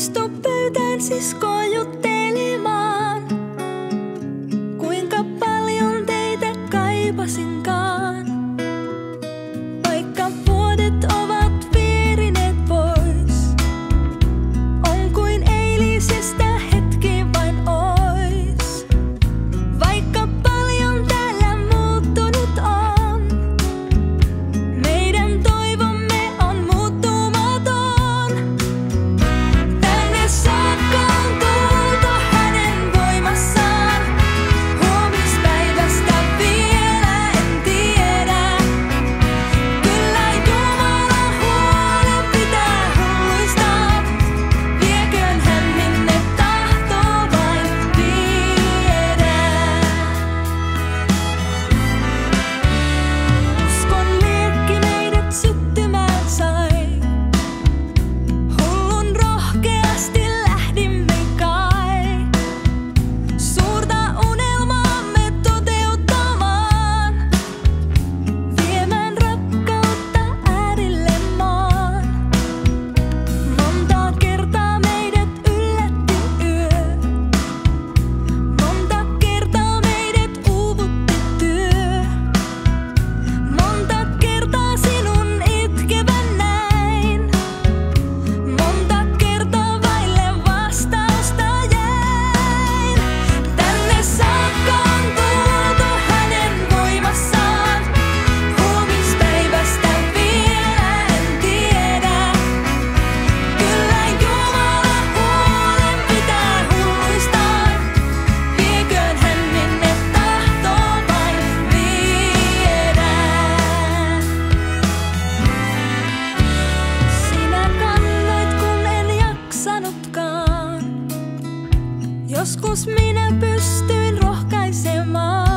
istu pöytään siskoa juttelemaan. Kuinka paljon teitä kaipasinkaan. Joskus minä pystyin rohkaisemaan.